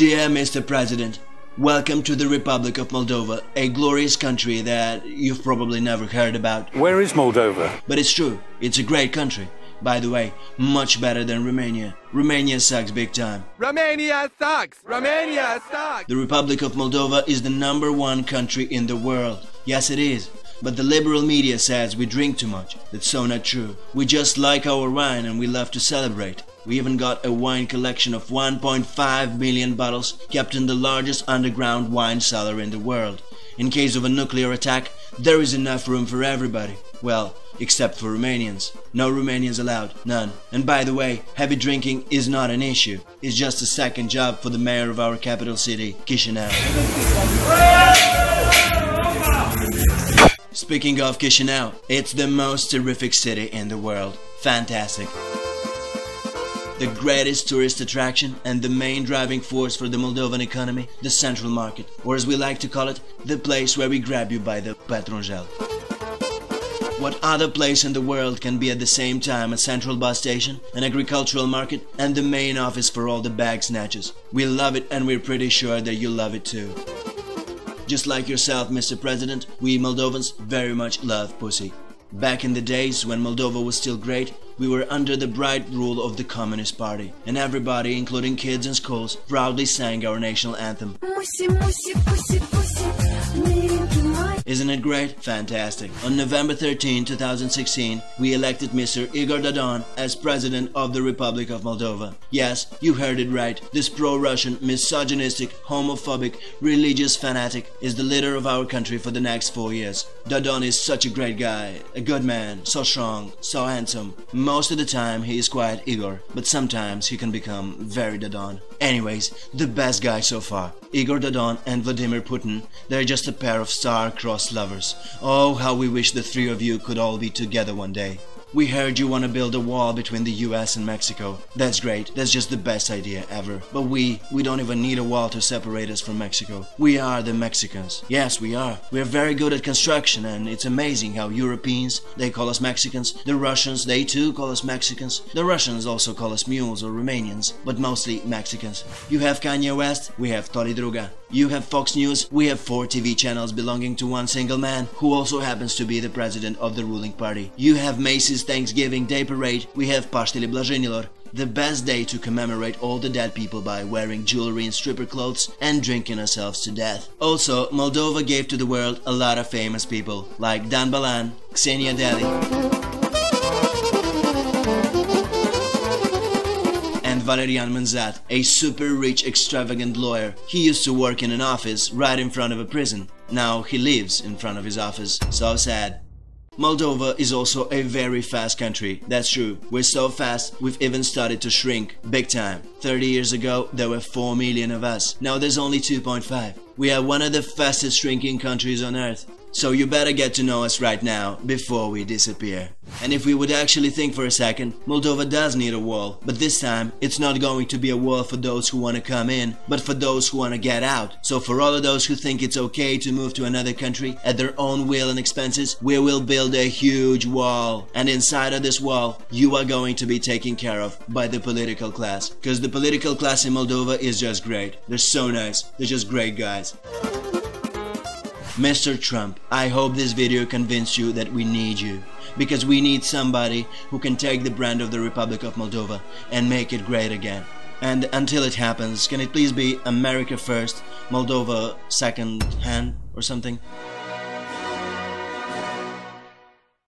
Dear Mr. President, welcome to the Republic of Moldova, a glorious country that you've probably never heard about. Where is Moldova? But it's true, it's a great country. By the way, much better than Romania. Romania sucks big time. Romania sucks! Romania sucks! The Republic of Moldova is the number one country in the world. Yes, it is. But the liberal media says we drink too much. That's so not true. We just like our wine and we love to celebrate. We even got a wine collection of 1.5 million bottles kept in the largest underground wine cellar in the world. In case of a nuclear attack, there is enough room for everybody. Well, except for Romanians. No Romanians allowed, none. And by the way, heavy drinking is not an issue. It's just a second job for the mayor of our capital city, Chisinau. Speaking of Chisinau, it's the most terrific city in the world. Fantastic. The greatest tourist attraction and the main driving force for the Moldovan economy, the central market, or as we like to call it, the place where we grab you by the pătrunjel. What other place in the world can be at the same time a central bus station, an agricultural market, and the main office for all the bag snatches? We love it and we're pretty sure that you love it too. Just like yourself, Mr. President, we Moldovans very much love pussy. Back in the days when Moldova was still great, we were under the bright rule of the Communist Party, and everybody, including kids in schools, proudly sang our national anthem. Isn't it great? Fantastic. On November 13, 2016, we elected Mr. Igor Dodon as President of the Republic of Moldova. Yes, you heard it right. This pro-Russian, misogynistic, homophobic, religious fanatic is the leader of our country for the next four years. Dodon is such a great guy, a good man, so strong, so handsome. Most of the time he is quite Igor, but sometimes he can become very Dodon. Anyways, the best guy so far. Igor Dodon and Vladimir Putin, they're just a pair of star-crossed lovers. Oh, how we wish the three of you could all be together one day. We heard you want to build a wall between the US and Mexico. That's great, that's just the best idea ever. But we, we don't even need a wall to separate us from Mexico. We are the Mexicans. Yes, we are. We are very good at construction and it's amazing how Europeans, they call us Mexicans. The Russians, they too call us Mexicans. The Russians also call us mules or Romanians, but mostly Mexicans. You have Kanye West, we have Tori Druga. You have Fox News, we have four TV channels belonging to one single man, who also happens to be the president of the ruling party. You have Macy's Thanksgiving Day Parade, we have Paștele Blajinilor, the best day to commemorate all the dead people by wearing jewelry and stripper clothes and drinking ourselves to death. Also, Moldova gave to the world a lot of famous people, like Dan Balan, Xenia Deli, and Valerian Manzat, a super rich extravagant lawyer. He used to work in an office right in front of a prison. Now he lives in front of his office. So sad. Moldova is also a very fast country. That's true. We're so fast, we've even started to shrink. Big time. 30 years ago, there were 4 million of us. Now there's only 2.5. We are one of the fastest shrinking countries on earth. So you better get to know us right now, before we disappear. And if we would actually think for a second, Moldova does need a wall, but this time it's not going to be a wall for those who want to come in, but for those who want to get out. So for all of those who think it's okay to move to another country at their own will and expenses, we will build a huge wall. And inside of this wall, you are going to be taken care of by the political class. Because the political class in Moldova is just great. They're so nice. They're just great guys. Mr. Trump, I hope this video convinced you that we need you. Because we need somebody who can take the brand of the Republic of Moldova and make it great again. And until it happens, can it please be America first, Moldova second hand or something?